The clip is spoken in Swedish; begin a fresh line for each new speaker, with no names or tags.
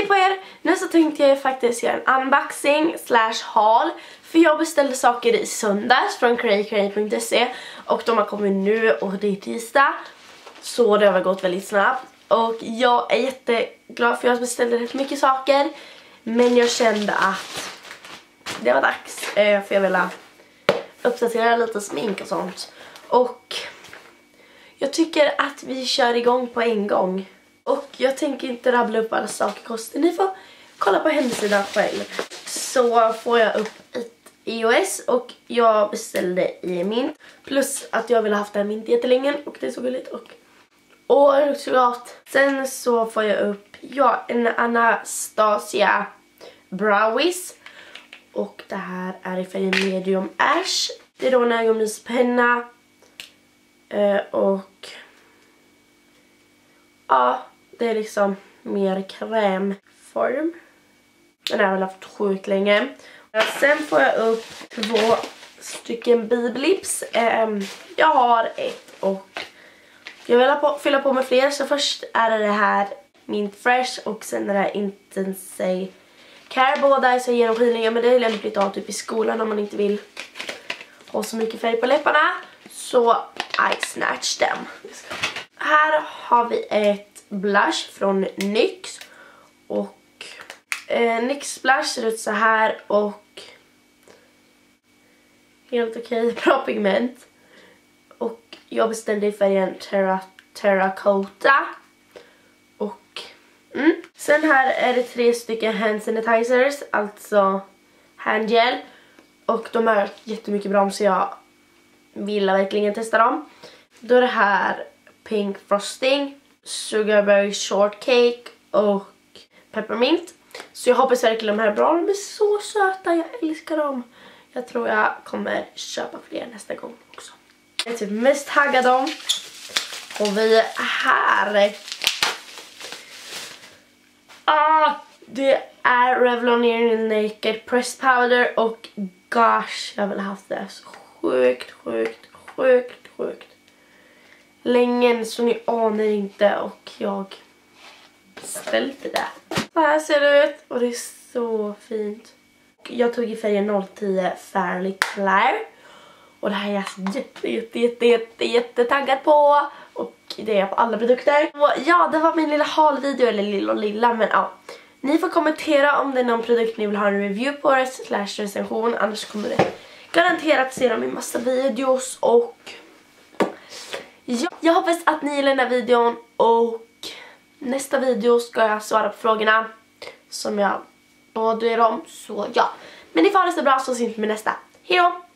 Hej på er! Nu så tänkte jag faktiskt göra en unboxing slash haul. För jag beställde saker i söndags från craycray.se och de har kommit nu och det är tisdag. Så det har gått väldigt snabbt. Och jag är jätteglad för jag beställde rätt mycket saker. Men jag kände att det var dags eh, för jag ville uppdatera lite smink och sånt. Och jag tycker att vi kör igång på en gång. Och jag tänker inte rabbla upp alla saker kostar. Ni får kolla på hemsidan själv. Så får jag upp ett iOS och jag beställde i mint. Plus att jag ville haft det här mint jättelänge och det är så gulligt. Och och såklart. Sen så får jag upp ja, en Anastasia Browies. Och det här är i färgen medium ash. Det är då en ögonbrynspenna. Eh, och det är liksom mer krämform. Den har jag väl haft sjukt länge. Sen får jag upp två stycken biblips. Ehm, jag har ett och jag vill på, fylla på med fler. Så först är det det här Mint Fresh och sen är det här Intensive Care. Båda är så genomskinliga men det är lämpligt att ha typ i skolan om man inte vill ha så mycket färg på läpparna. Så I snatch dem. Här har vi ett blush från NYX. Och eh, NYX blush ser ut så här och helt okej, okay. bra pigment. Och jag beställde i färgen terra, Terracotta. Och mm. sen här är det tre stycken hand sanitizers, alltså handgel. Och de är jättemycket bra så jag vill verkligen testa dem. Då är det här Pink Frosting, Sugarberry Shortcake och Peppermint. Så jag hoppas verkligen de här är bra. De är så söta, jag älskar dem. Jag tror jag kommer köpa fler nästa gång också. Jag är typ mest taggad om. Och vi är här. Ah, det är Revlon Naked Press Powder och gosh, jag vill ha haft det så sjukt, sjukt, sjukt, sjukt länge så ni anar inte och jag beställde det. Så här ser det ut och det är så fint. Jag tog i färgen 010 Fairly Claire. Och det här är jag jätte, jätte, jätte, jätte, jätte taggad på. Och det är jag på alla produkter. Och ja, det var min lilla haul-video, eller lilla och lilla, men ja. Ni får kommentera om det är någon produkt ni vill ha en review på slash recension. Annars kommer det garanterat se dem i massa videos och ja, jag hoppas att ni gillar den här videon och nästa video ska jag svara på frågorna som jag bad er om. Så ja, men ni får ha det så bra så syns vi med nästa. Hejdå!